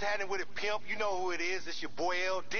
what's happening with it, pimp? You know who it is. It's your boy LD.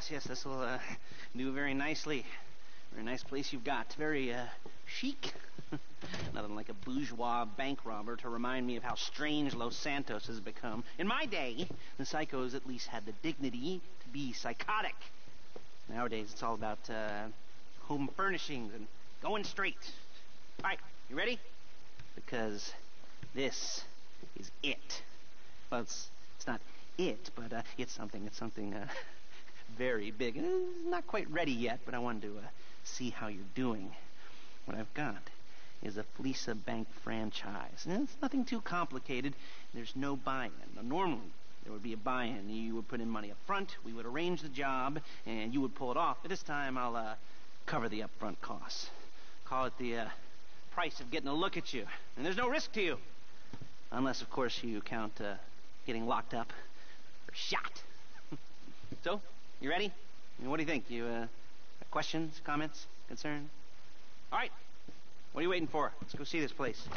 Yes, yes, this will uh, do very nicely. Very nice place you've got. Very uh, chic. Nothing like a bourgeois bank robber to remind me of how strange Los Santos has become. In my day, the psychos at least had the dignity to be psychotic. Nowadays, it's all about uh, home furnishings and going straight. All right, you ready? Because this is it. Well, it's, it's not it, but uh, it's something. It's something uh, very big. And it's not quite ready yet, but I wanted to uh, see how you're doing. What I've got is a Fleeca Bank franchise. And it's nothing too complicated. There's no buy-in. Now, normally, there would be a buy-in. You would put in money up front, we would arrange the job, and you would pull it off. But this time, I'll uh, cover the upfront costs. Call it the uh, price of getting a look at you. And there's no risk to you. Unless, of course, you count uh, getting locked up or shot. so, you ready? What do you think? You uh, questions, comments, concerns? All right. What are you waiting for? Let's go see this place.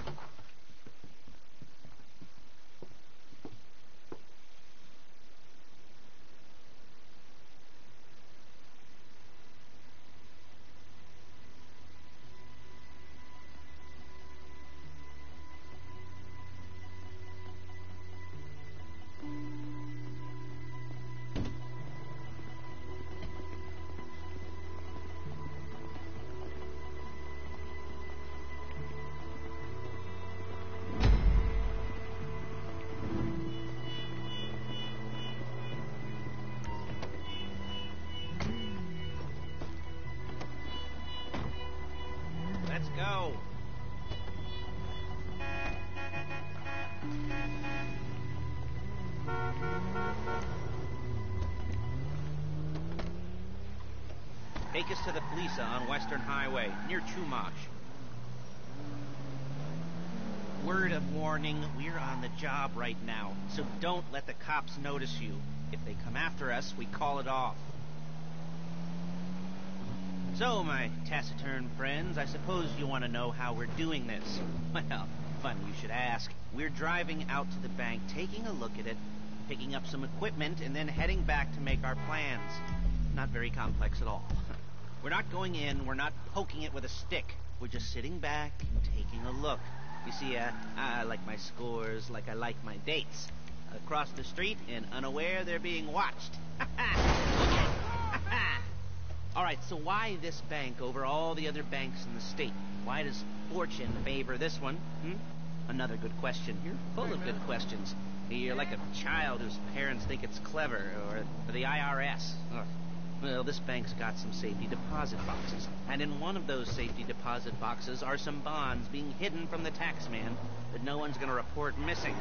On Western Highway, near Chumash. Word of warning, we're on the job right now, so don't let the cops notice you. If they come after us, we call it off. So, my taciturn friends, I suppose you want to know how we're doing this. Well, fun you should ask. We're driving out to the bank, taking a look at it, picking up some equipment, and then heading back to make our plans. Not very complex at all. We're not going in, we're not poking it with a stick. We're just sitting back and taking a look. You see, uh, I like my scores like I like my dates. Across the street and unaware they're being watched. All right, so why this bank over all the other banks in the state? Why does fortune favor this one? Hmm? Another good question. You're full of good questions. You're like a child whose parents think it's clever, or the IRS. Ugh. Well, this bank's got some safety deposit boxes, and in one of those safety deposit boxes are some bonds being hidden from the taxman that no one's going to report missing.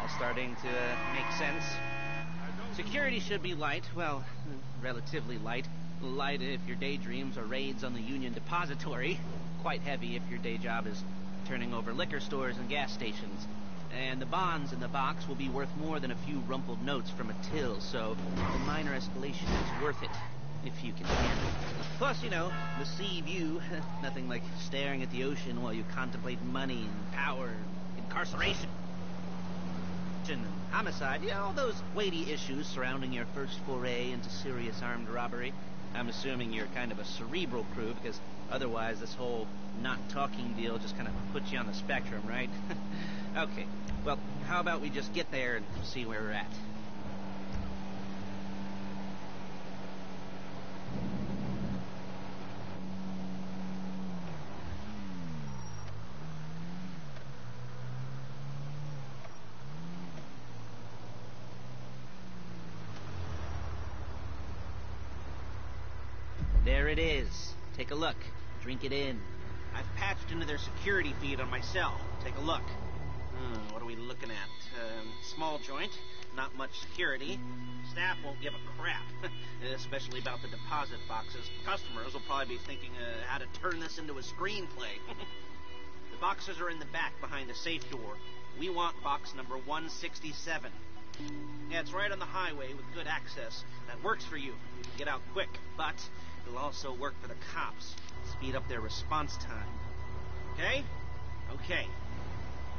All starting to uh, make sense. Security should be light, well, relatively light. Light if your daydreams are raids on the Union Depository. Quite heavy if your day job is turning over liquor stores and gas stations. And the bonds in the box will be worth more than a few rumpled notes from a till, so the minor escalation is worth it, if you can handle it. Plus, you know, the sea view, nothing like staring at the ocean while you contemplate money and power and incarceration and homicide, know, all those weighty issues surrounding your first foray into serious armed robbery. I'm assuming you're kind of a cerebral crew because otherwise this whole not talking deal just kind of puts you on the spectrum, right? okay, well, how about we just get there and see where we're at? There it is. Take a look. Drink it in. I've patched into their security feed on my cell. Take a look. Hmm, what are we looking at? Um, small joint, not much security. Staff won't give a crap, especially about the deposit boxes. Customers will probably be thinking uh, how to turn this into a screenplay. the boxes are in the back behind the safe door. We want box number 167. Yeah, it's right on the highway with good access. That works for you. You can get out quick, but it'll also work for the cops. Speed up their response time. Okay? Okay.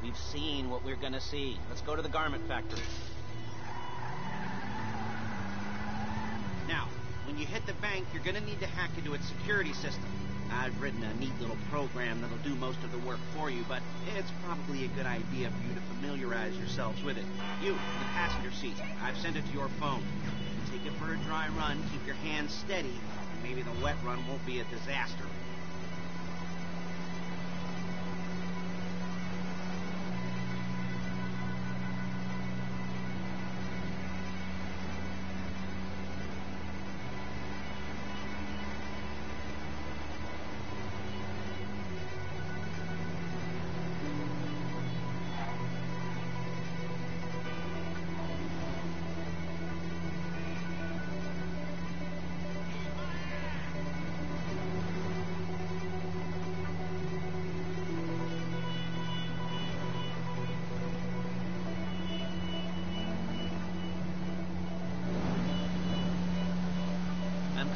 We've seen what we're gonna see. Let's go to the garment factory. Now, when you hit the bank, you're going to need to hack into its security system. I've written a neat little program that'll do most of the work for you, but it's probably a good idea for you to familiarize yourselves with it. You, in the passenger seat, I've sent it to your phone. Take it for a dry run, keep your hands steady, and maybe the wet run won't be a disaster.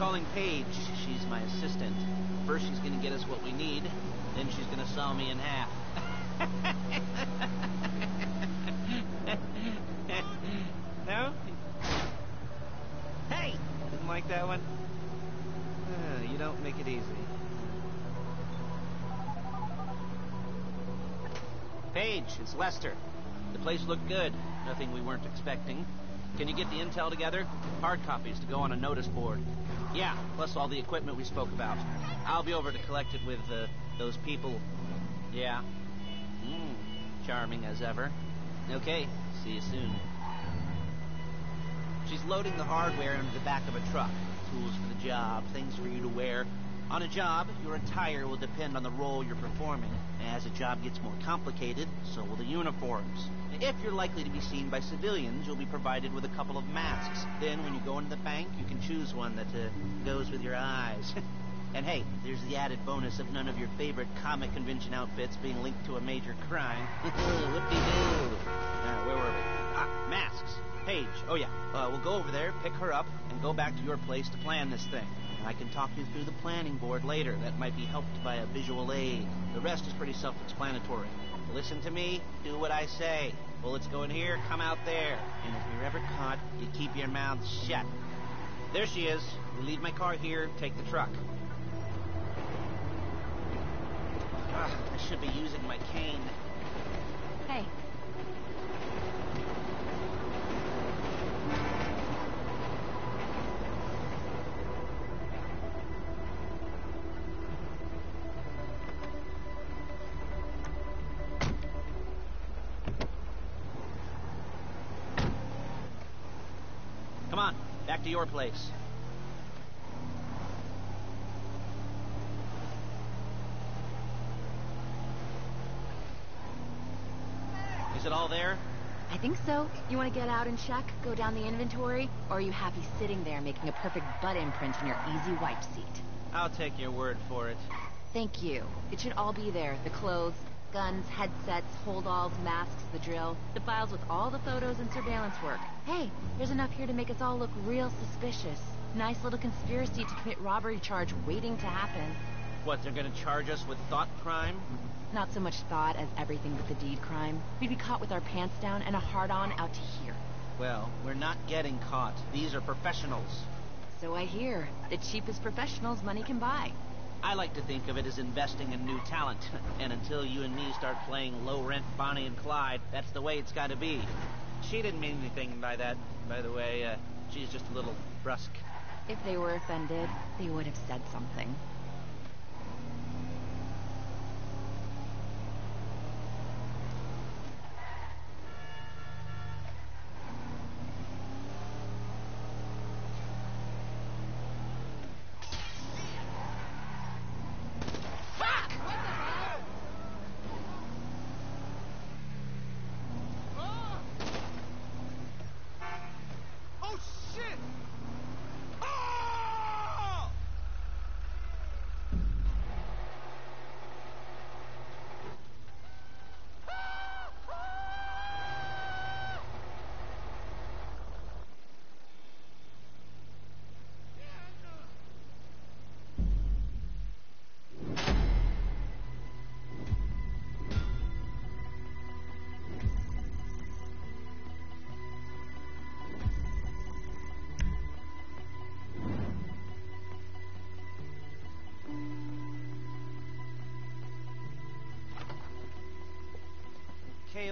Calling Paige. She's my assistant. First, she's to get us what we need. Then she's to saw me in half. no? Hey! Didn't like that one? Uh, you don't make it easy. Paige, it's Lester. The place looked good. Nothing we weren't expecting. Can you get the intel together? Hard copies to go on a notice board. Yeah, plus all the equipment we spoke about. I'll be over to collect it with uh, those people. Yeah. Mmm, charming as ever. Okay, see you soon. She's loading the hardware into the back of a truck. Tools for the job, things for you to wear. On a job, your attire will depend on the role you're performing. As a job gets more complicated, so will the uniforms. If you're likely to be seen by civilians, you'll be provided with a couple of masks. Then, when you go into the bank, you can choose one that uh, goes with your eyes. and hey, there's the added bonus of none of your favorite comic convention outfits being linked to a major crime. Whoop-de-doo. Uh, where were we? Ah, masks. Paige. Oh, yeah. Uh, we'll go over there, pick her up, and go back to your place to plan this thing. I can talk you through the planning board later. That might be helped by a visual aid. The rest is pretty self-explanatory. Listen to me, do what I say. Bullets go in here, come out there. And if you're ever caught, you keep your mouth shut. There she is. We leave my car here, take the truck. Ah, I should be using my cane. Hey, to your place. Is it all there? I think so. You want to get out and check, go down the inventory, or are you happy sitting there making a perfect butt imprint in your easy wipe seat? I'll take your word for it. Thank you. It should all be there. The clothes, guns, headsets, holdalls, masks, the drill, the files with all the photos and surveillance work. Hey, there's enough here to make us all look real suspicious. Nice little conspiracy to commit robbery charge waiting to happen. What, they're gonna charge us with thought crime? Not so much thought as everything but the deed crime. We'd be caught with our pants down and a hard-on out to here. Well, we're not getting caught. These are professionals. So I hear. The cheapest professionals money can buy. I like to think of it as investing in new talent. And until you and me start playing low-rent Bonnie and Clyde, that's the way it's got to be. She didn't mean anything by that, by the way. Uh, she's just a little brusque. If they were offended, they would have said something.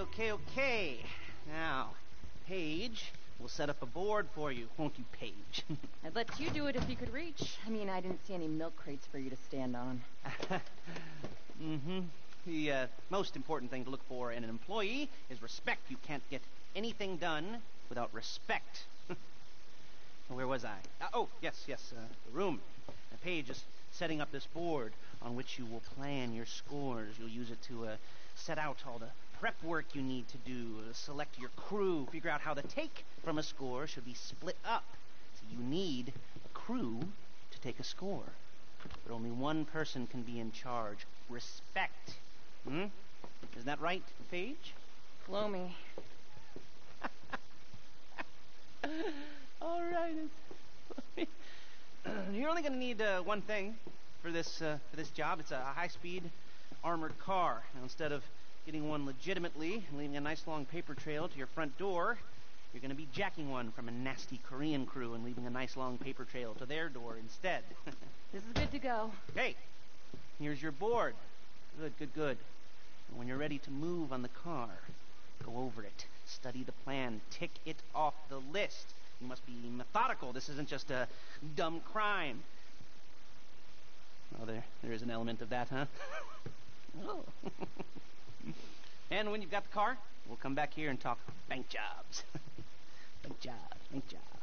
Okay, okay. Now, Paige, we'll set up a board for you, won't you, Paige? I'd let you do it if you could reach. I mean, I didn't see any milk crates for you to stand on. mm-hmm. The uh, most important thing to look for in an employee is respect. You can't get anything done without respect. Where was I? Uh, oh, yes, yes, uh, the room. The Paige is setting up this board on which you will plan your scores. You'll use it to uh, set out all the prep work you need to do, select your crew, figure out how the take from a score should be split up. So you need a crew to take a score. But only one person can be in charge. Respect. Hmm? Isn't that right, Paige? Blow me. All right. You're only going to need uh, one thing for this uh, for this job. It's a high-speed armored car. Now, instead of getting one legitimately and leaving a nice long paper trail to your front door, you're going to be jacking one from a nasty Korean crew and leaving a nice long paper trail to their door instead. this is good to go. Hey, here's your board. Good, good, good. And when you're ready to move on the car, go over it, study the plan, tick it off the list. You must be methodical. This isn't just a dumb crime. Oh, there, there is an element of that, huh? oh. and when you've got the car, we'll come back here and talk bank jobs. bank jobs, bank jobs.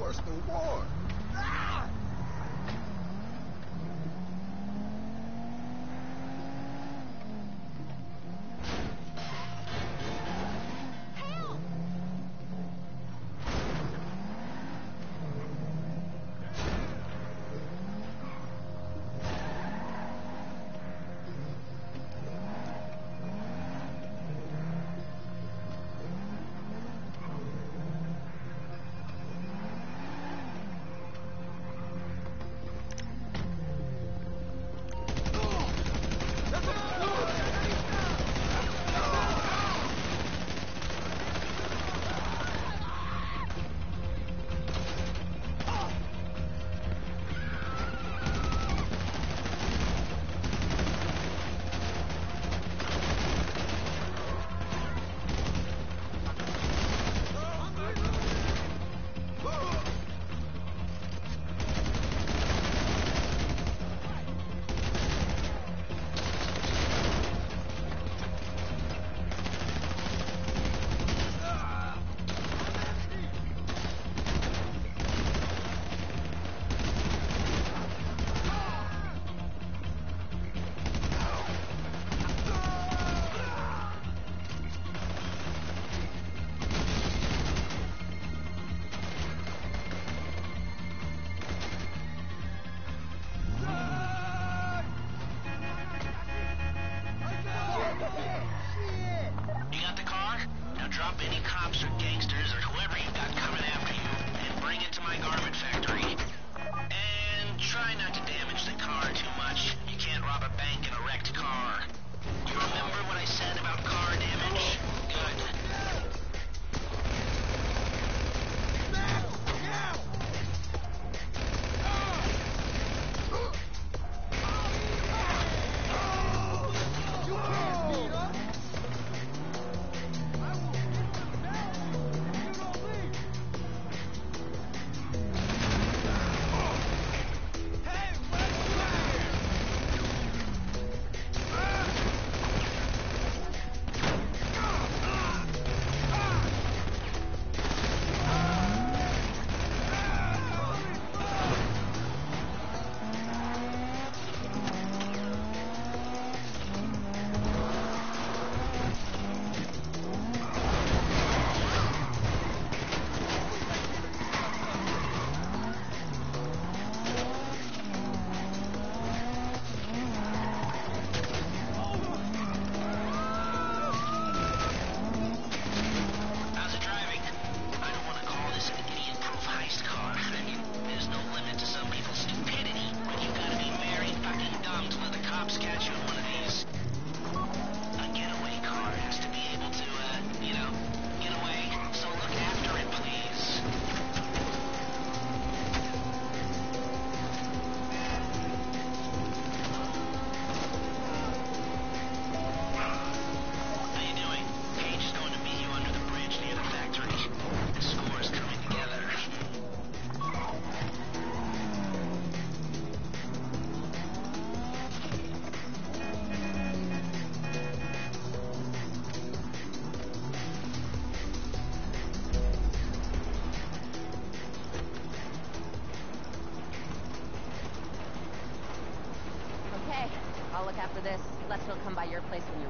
Worse than war. After this. Lester will come by your place when you're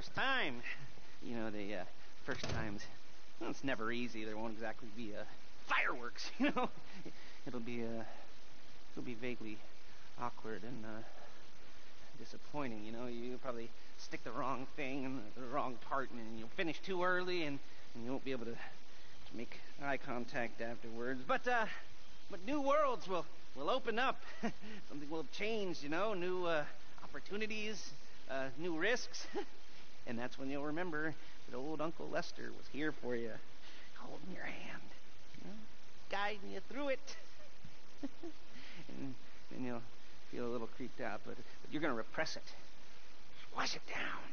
first time. You know, the uh, first times, well, it's never easy. There won't exactly be uh, fireworks, you know. It'll be uh, it'll be vaguely awkward and uh, disappointing. You know, you probably stick the wrong thing in the, wrong part, and you'll finish too early, and, and you won't be able to, to make eye contact afterwards. But uh, but new worlds will will open up. Something will have changed. You know, new uh, opportunities, uh, new risks. And that's when you'll remember that old Uncle Lester was here for you, holding your hand, you know, guiding you through it. and then you'll feel a little creeped out, but, but you're going to repress it. Wash it down.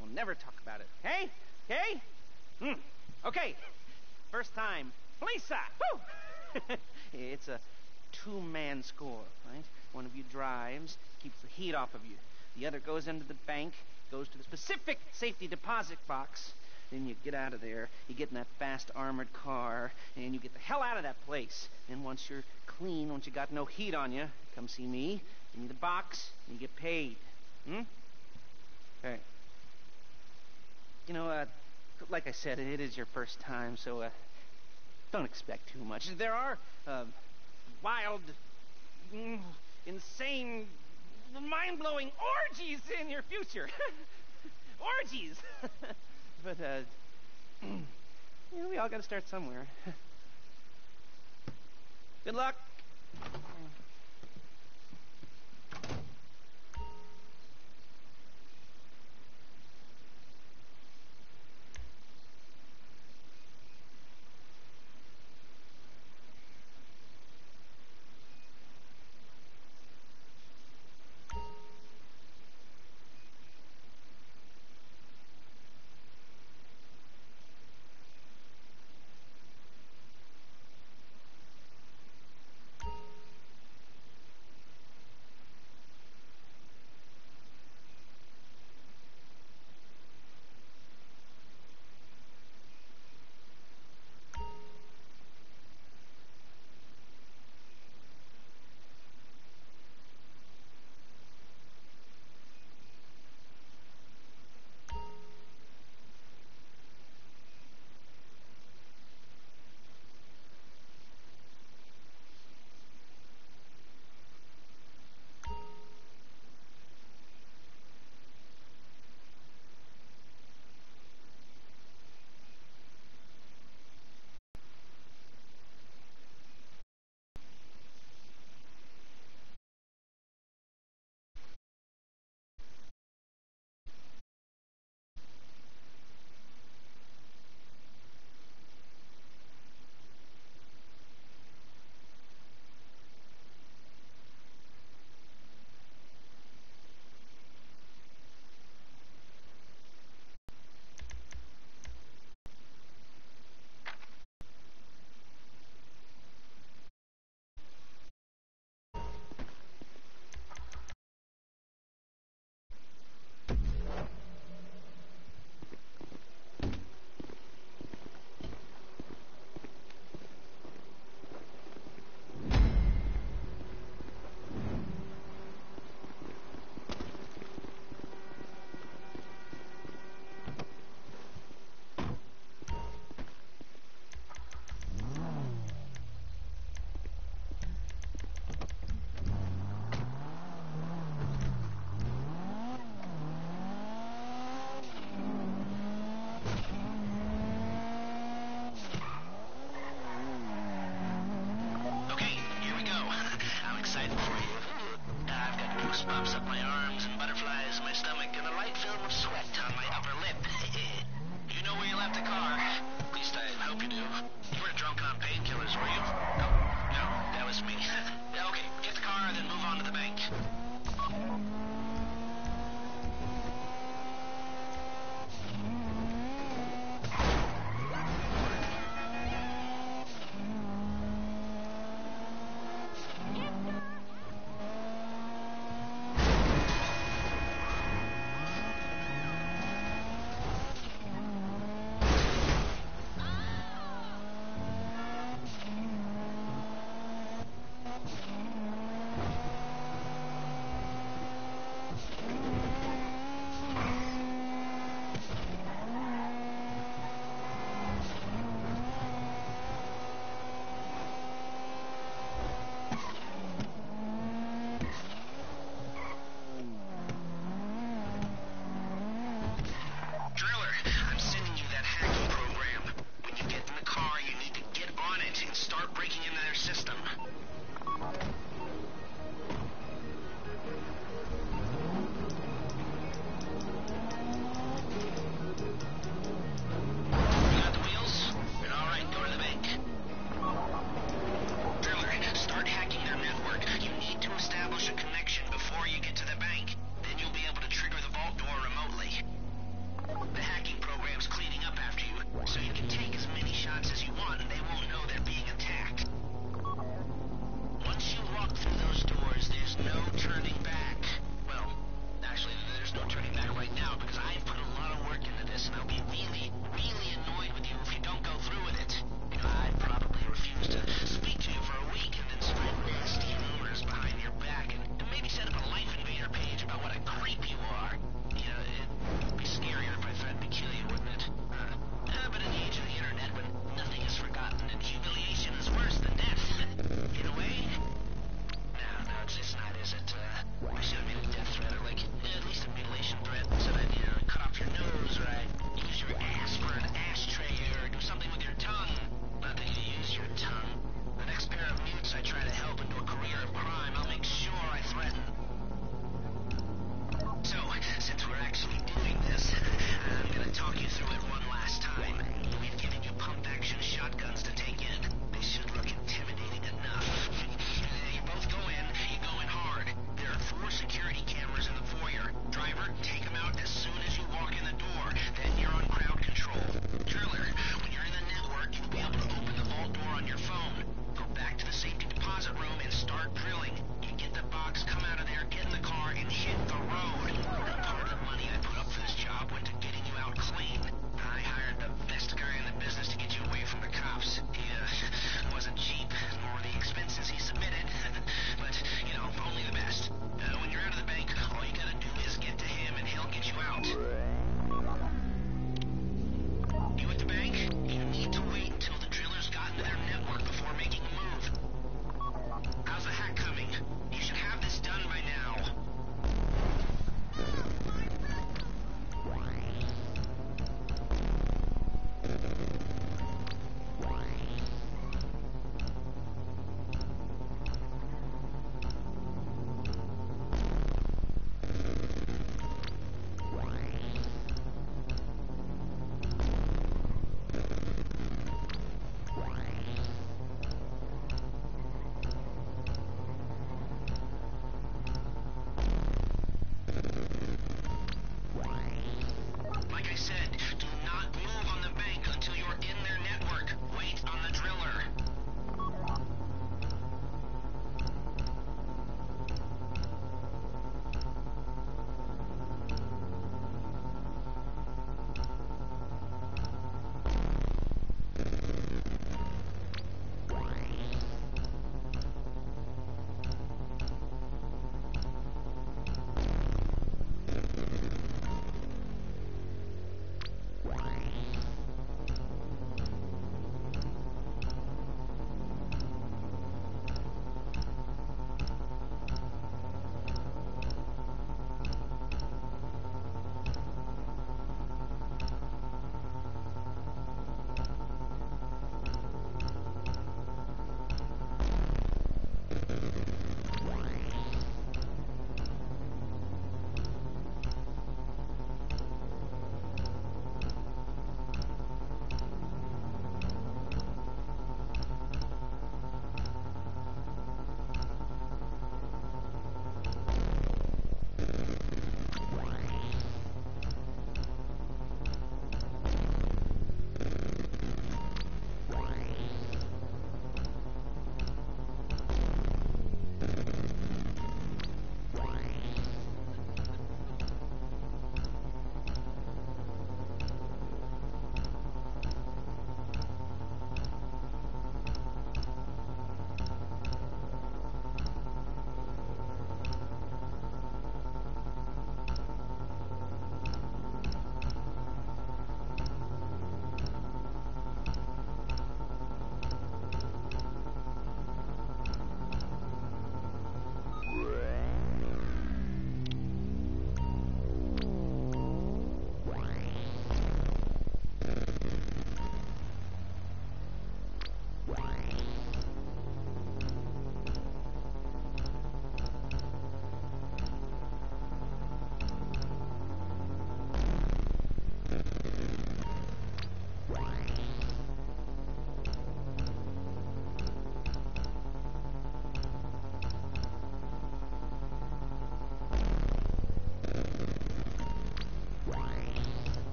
We'll never talk about it. Hey? Hey? Hmm. Okay. First time. Lisa! Woo! it's a two-man score, right? One of you drives, keeps the heat off of you. The other goes into the bank, goes to the specific safety deposit box. Then you get out of there, you get in that fast armored car, and you get the hell out of that place. And once you're clean, once you got no heat on you, come see me, give me the box, and you get paid. Hmm? Hey. You know, uh, like I said, it is your first time, so uh, don't expect too much. There are uh, wild, mm, insane mind-blowing orgies in your future. orgies. but uh, you know, we all got to start somewhere. Good luck.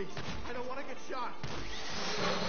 Please, I don't want to get shot.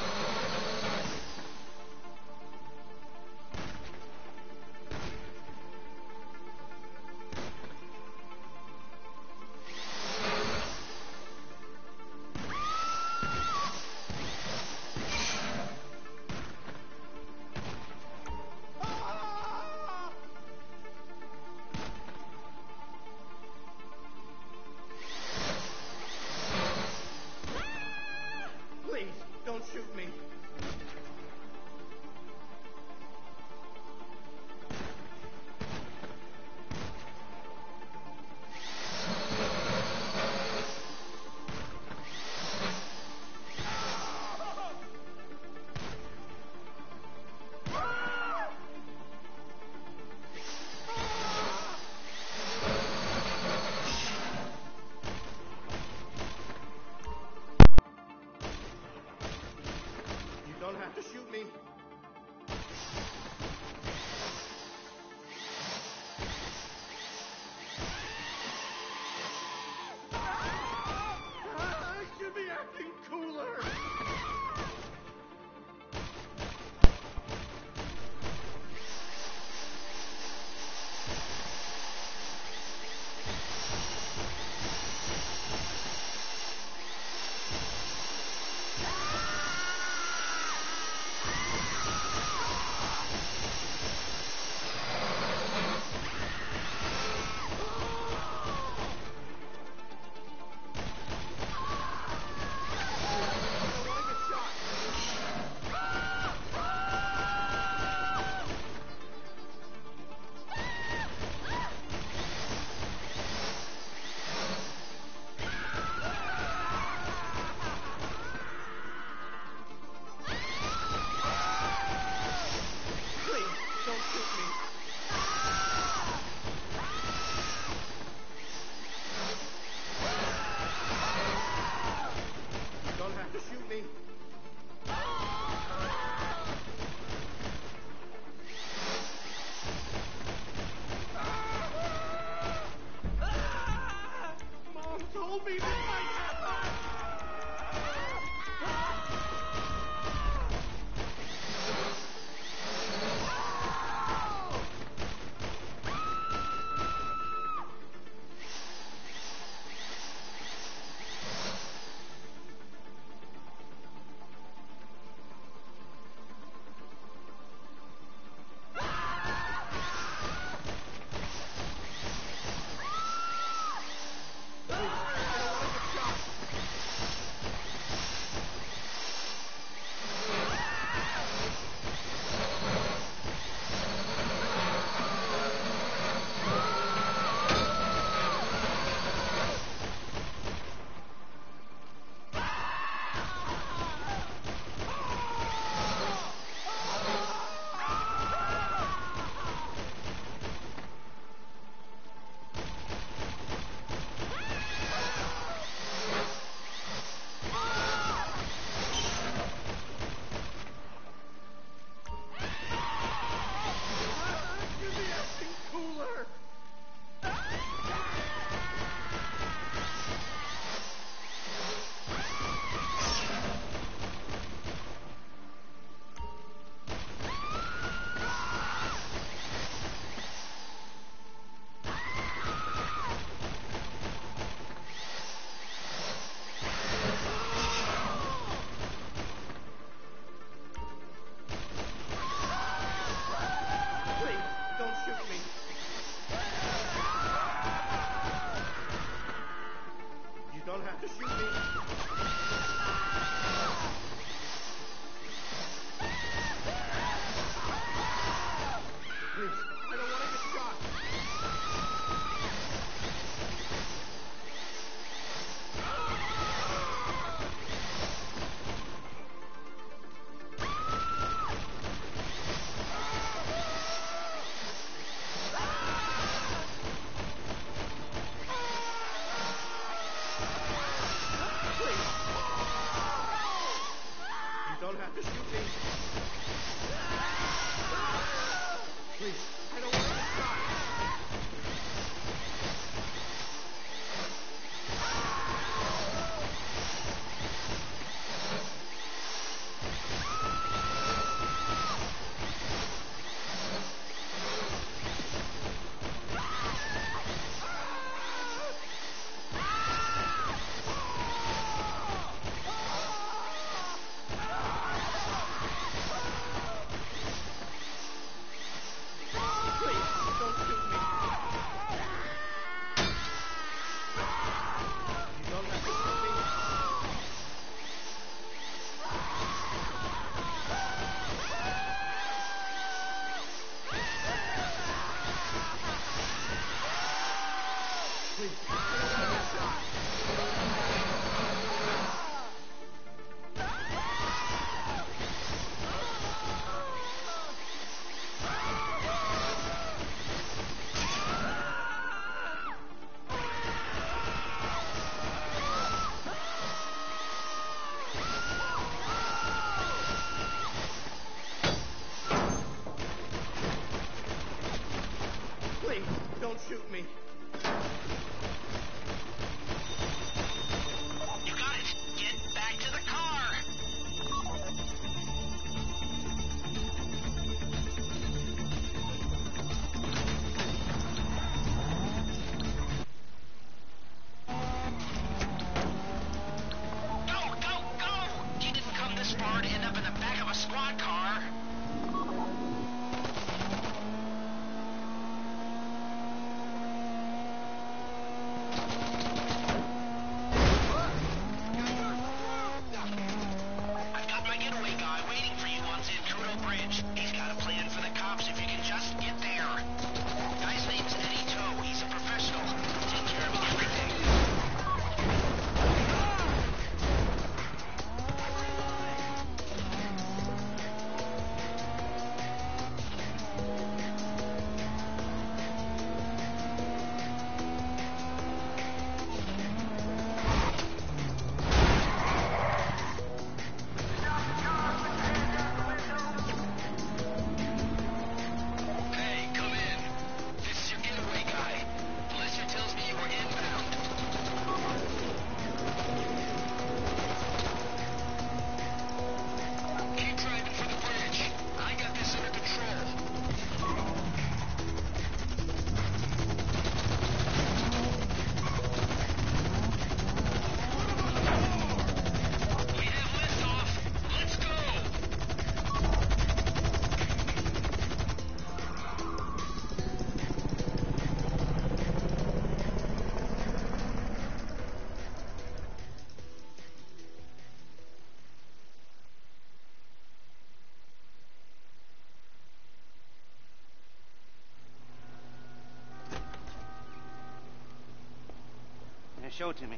Show to me.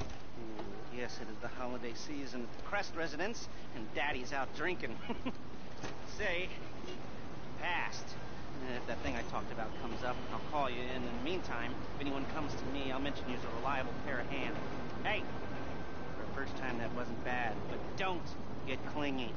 Mm, Yes, it is the holiday season at the Crest residence, and Daddy's out drinking. Say, past. And if that thing I talked about comes up, I'll call you. And in the meantime, if anyone comes to me, I'll mention you as a reliable pair of hands. Hey, for a first time, that wasn't bad, but don't get clingy.